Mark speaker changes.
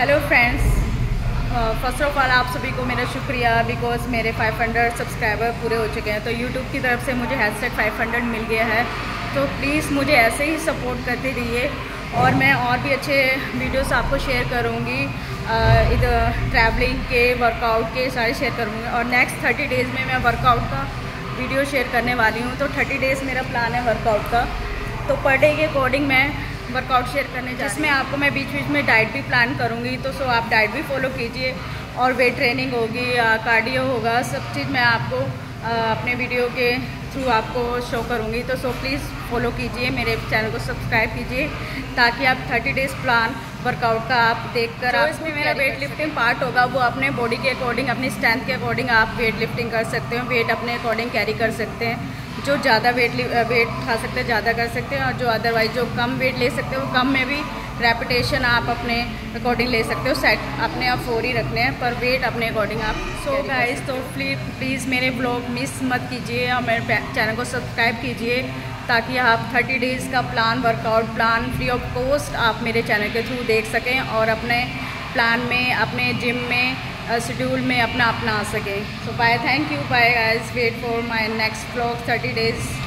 Speaker 1: Hello friends first of all आप सभी को मेरा शुक्रिया बिकॉज़ मेरे 500 सब्सक्राइबर पूरे हो चुके हैं। तो यूट्यूब की तरफ़ से मुझे हैश टैग फाइव मिल गया है। तो प्लीज़ मुझे ऐसे ही सपोर्ट करते रहिए और मैं और भी अच्छे वीडियोस आपको शेयर करूँगी। इधर ट्रैवलिंग के वर्कआउट के सारे शेयर करूँगी। और नेक्स्ट थर्टी डेज़ में मैं वर्कआउट का वीडियो शेयर करने वाली हूँ। तो थर्टी डेज़ मेरा प्लान है वर्कआउट का। तो पर डे के अकॉर्डिंग मैं वर्कआउट शेयर करने जा जिसमें आपको मैं बीच बीच में डाइट भी प्लान करूँगी तो सो आप डाइट भी फॉलो कीजिए और वेट ट्रेनिंग होगी कार्डियो होगा सब चीज़ मैं आपको अपने वीडियो के थ्रू आपको शो करूँगी। तो सो प्लीज़ फॉलो कीजिए मेरे चैनल को सब्सक्राइब कीजिए ताकि आप थर्टी डेज़ प्लान वर्कआउट का आप देख कर आप इसमें मेरा वेट लिफ्टिंग पार्ट होगा वो अपने बॉडी के अकॉर्डिंग अपनी स्ट्रेंथ के अकॉर्डिंग आप वेट लिफ्टिंग कर सकते हो वेट अपने अकॉर्डिंग कैरी कर सकते हैं। जो ज़्यादा वेट वेट उठा सकते हैं ज़्यादा कर सकते हैं और जो अदरवाइज़ जो कम वेट ले सकते हैं वो कम में भी रेपिटेशन आप अपने अकॉर्डिंग ले सकते हो। सेट अपने आप फोर ही रखने हैं पर वेट अपने अकॉर्डिंग आप सो गाइस तो प्लीज़ प्लीज़ मेरे ब्लॉग मिस मत कीजिए और मेरे चैनल को सब्सक्राइब कीजिए। ताकि आप 30 डेज़ का plan, workout plan, free of cost आप मेरे चैनल के थ्रू देख सकें और अपने प्लान में, अपने जिम में शेड्यूल में अपना अपना आ सकें। So bye thank you bye guys wait for my next blog thirty days